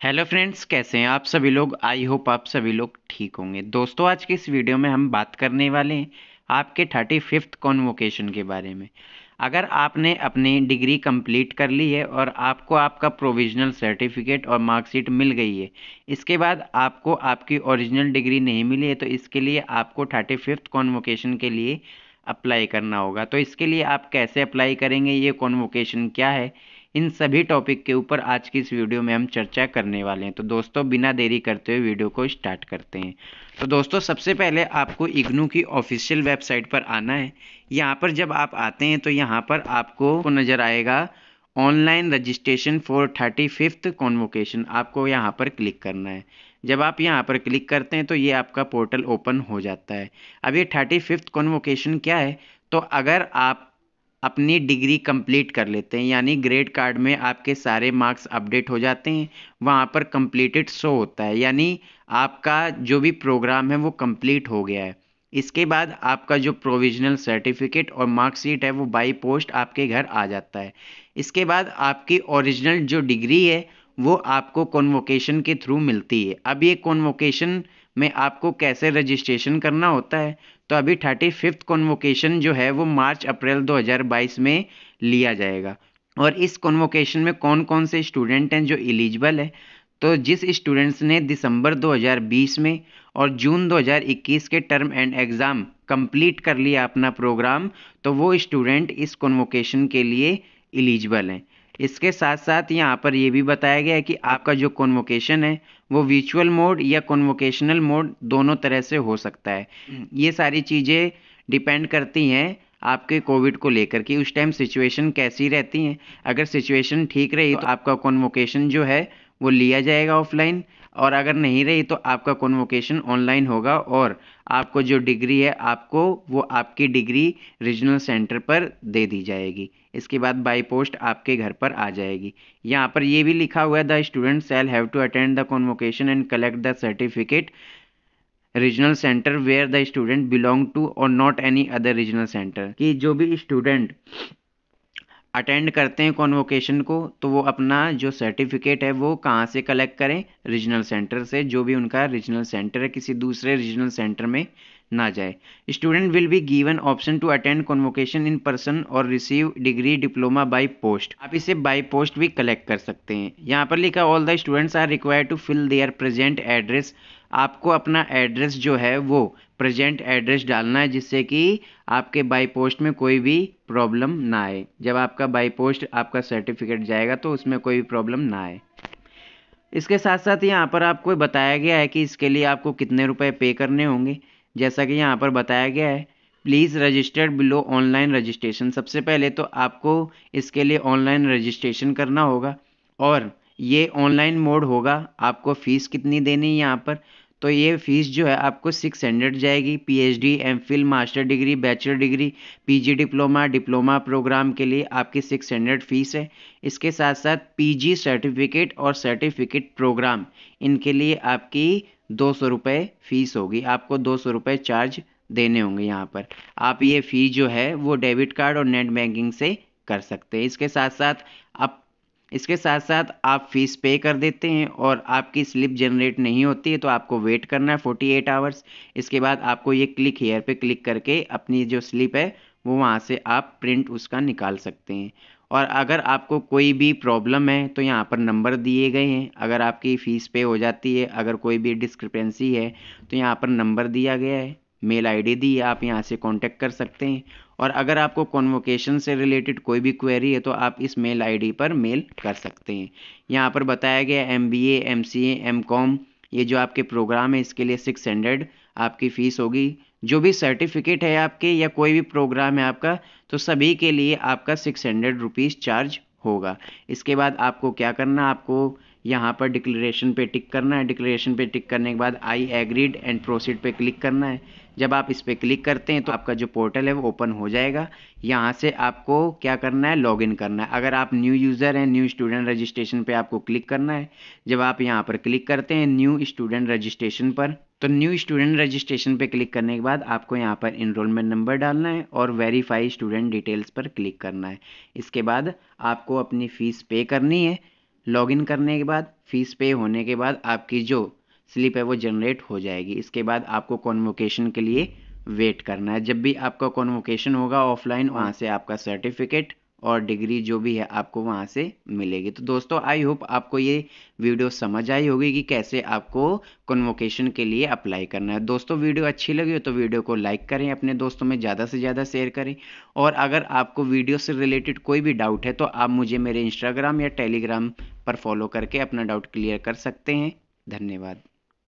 Hello friends कैसे हैं आप सभी लोग? आई होप आप सभी लोग ठीक होंगे। दोस्तों, आज के इस वीडियो में हम बात करने वाले हैं आपके थर्टी फिफ्थ कॉन्वोकेशन के बारे में। अगर आपने अपनी डिग्री कंप्लीट कर ली है और आपको आपका प्रोविजनल सर्टिफिकेट और मार्कशीट मिल गई है, इसके बाद आपको आपकी ओरिजिनल डिग्री नहीं मिली है तो इसके लिए आपको थर्टी फिफ्थ कॉन्वोकेशन के लिए अप्लाई करना होगा। तो इसके लिए आप कैसे अप्लाई करेंगे? ये कॉन्वोकेशन क्या है? इन सभी टॉपिक के ऊपर आज की इस वीडियो में हम चर्चा करने वाले हैं। तो दोस्तों, बिना देरी करते हुए वीडियो को स्टार्ट करते हैं। तो दोस्तों, सबसे पहले आपको इग्नू की ऑफिशियल वेबसाइट पर आना है। यहाँ पर जब आप आते हैं तो यहाँ पर आपको नज़र आएगा online registration for thirty fifth convocation आपको यहाँ पर क्लिक करना है। जब आप यहाँ पर क्लिक करते हैं तो ये आपका पोर्टल ओपन हो जाता है। अब ये थर्टी फिफ्थ कॉन्वोकेशन क्या है? तो अगर आप अपनी डिग्री कंप्लीट कर लेते हैं, यानी ग्रेड कार्ड में आपके सारे मार्क्स अपडेट हो जाते हैं, वहाँ पर कंप्लीटेड शो होता है, यानी आपका जो भी प्रोग्राम है वो कंप्लीट हो गया है। इसके बाद आपका जो प्रोविजनल सर्टिफिकेट और मार्कशीट है वो बाई पोस्ट आपके घर आ जाता है। इसके बाद आपकी ओरिजिनल जो डिग्री है, वो आपको कॉन्वोकेशन के थ्रू मिलती है। अब ये कॉन्वोकेशन में आपको कैसे रजिस्ट्रेशन करना होता है तो अभी थर्टी फिफ्थ कॉन्वोकेशन जो है, वो मार्च, अप्रैल 2022 में लिया जाएगा। और इस कॉन्वोकेशन में कौन कौन से स्टूडेंट हैं जो एलिजिबल है? तो जिस स्टूडेंट्स ने दिसंबर 2020 में और जून 2021 के टर्म एंड एग्ज़ाम कंप्लीट कर लिया अपना प्रोग्राम तो वो स्टूडेंट इस कॉन्वोकेशन के लिए एलिजिबल हैं। इसके साथ साथ यहाँ पर यह भी बताया गया है कि आपका जो कॉन्वोकेशन है वो विचुअल मोड या कॉन्वोकेशनल मोड दोनों तरह से हो सकता है। हम्म। ये सारी चीज़ें डिपेंड करती हैं आपके कोविड को लेकर कि। उस टाइम सिचुएशन कैसी रहती हैं? अगर सिचुएशन ठीक रही तो आपका कॉन्वोकेशन जो है वो लिया जाएगा ऑफलाइन और अगर नहीं रही तो आपका कॉन्वोकेशन ऑनलाइन होगा और आपको जो डिग्री है आपको वो आपकी डिग्री रीजनल सेंटर पर दे दी जाएगी। इसके बाद बाई पोस्ट आपके घर पर आ जाएगी। यहाँ पर ये भी लिखा हुआ है the student shall have to attend the convocation and collect the certificate regional centre where the student belong to और not any other regional centre कि जो भी स्टूडेंट अटेंड करते हैं कॉन्वोकेशन को तो वो अपना जो सर्टिफिकेट है वो कहाँ से कलेक्ट करें? रीजनल सेंटर से, जो भी उनका रीजनल सेंटर है, किसी दूसरे रीजनल सेंटर में ना जाए। Student will be given option to attend convocation in person और receive degree diploma by post आप इसे बाय पोस्ट भी कलेक्ट कर सकते हैं। यहाँ पर लिखा all the students are required to fill their present address आपको अपना एड्रेस जो है वो प्रेजेंट एड्रेस डालना है, जिससे कि आपके बाई पोस्ट में कोई भी प्रॉब्लम ना आए। जब आपका बाई पोस्ट आपका सर्टिफिकेट जाएगा तो उसमें कोई भी प्रॉब्लम ना आए। इसके साथ साथ यहाँ पर आपको बताया गया है कि इसके लिए आपको कितने रुपए पे करने होंगे। जैसा कि यहाँ पर बताया गया है please registered below online registration सबसे पहले तो आपको इसके लिए ऑनलाइन रजिस्ट्रेशन करना होगा और ये ऑनलाइन मोड होगा। आपको फ़ीस कितनी देनी है यहाँ पर? तो ये फ़ीस जो है, आपको सिक्स हंड्रेड जाएगी। PhD MPhil master degree bachelor degree PG diploma diploma programme के लिए आपकी सिक्स हंड्रेड फ़ीस है। इसके साथ साथ पीजी सर्टिफिकेट और सर्टिफिकेट प्रोग्राम इनके लिए आपकी दो सौ रुपये फ़ीस होगी। आपको दो सौ रुपये चार्ज देने होंगे यहाँ पर। आप ये फ़ी जो है, वो डेबिट कार्ड और नेट बैंकिंग से कर सकते हैं। इसके साथ साथ आप इसके साथ साथ आप फ़ीस पे कर देते हैं और आपकी स्लिप जनरेट नहीं होती है तो आपको वेट करना है फोर्टी एट आवर्स इसके बाद आपको ये क्लिक हेयर पे क्लिक करके अपनी जो स्लिप है, वो वहाँ से आप प्रिंट उसका निकाल सकते हैं। और अगर आपको कोई भी प्रॉब्लम है तो यहाँ पर नंबर दिए गए हैं। अगर आपकी फ़ीस पे हो जाती है, अगर कोई भी डिस्क्रिपेंसी है तो यहाँ पर नंबर दिया गया है। मेल आईडी दी है आप यहाँ से कांटेक्ट कर सकते हैं। और अगर आपको कॉन्वोकेशन से रिलेटेड कोई भी क्वेरी है तो आप इस मेल आईडी पर मेल कर सकते हैं। यहाँ पर बताया गया M B M C M com ये जो आपके प्रोग्राम है, इसके लिए सिक्स हंड्रेड आपकी फ़ीस होगी। जो भी सर्टिफिकेट है आपके, या कोई भी प्रोग्राम है आपका तो सभी के लिए आपका सिक्स हंड्रेड रुपीज़ चार्ज होगा। इसके बाद आपको क्या करना, आपको यहाँ पर डिक्लेरेशन पे टिक करना है। डिक्लेरेशन पे टिक करने के बाद आई एग्रीड एंड प्रोसीड पे क्लिक करना है। जब आप इस पर क्लिक करते हैं तो आपका जो पोर्टल है वो ओपन हो जाएगा। यहाँ से आपको क्या करना है? लॉगिन करना है। अगर आप न्यू यूज़र हैं न्यू स्टूडेंट रजिस्ट्रेशन पे आपको क्लिक करना है। जब आप यहाँ पर क्लिक करते हैं न्यू स्टूडेंट रजिस्ट्रेशन पर तो न्यू स्टूडेंट रजिस्ट्रेशन पे क्लिक करने के बाद आपको यहाँ पर इनरोलमेंट नंबर डालना है और वेरीफाई स्टूडेंट डिटेल्स पर क्लिक करना है। इसके बाद आपको अपनी फ़ीस पे करनी है। लॉगिन करने के बाद, फ़ीस पे होने के बाद आपकी जो स्लिप है वो जनरेट हो जाएगी। इसके बाद आपको कॉन्वोकेशन के लिए वेट करना है। जब भी आपका कॉन्वोकेशन होगा ऑफलाइन वहाँ से आपका सर्टिफिकेट और डिग्री जो भी है आपको वहाँ से मिलेगी। तो दोस्तों आई होप आपको ये वीडियो समझ आई होगी कि कैसे आपको कन्वोकेशन के लिए अप्लाई करना है। दोस्तों, वीडियो अच्छी लगी हो तो वीडियो को लाइक करें, अपने दोस्तों में ज़्यादा से ज़्यादा शेयर करें। और अगर आपको वीडियो से रिलेटेड कोई भी डाउट है तो आप मुझे मेरे इंस्टाग्राम या टेलीग्राम पर फॉलो करके अपना डाउट क्लियर कर सकते हैं। धन्यवाद।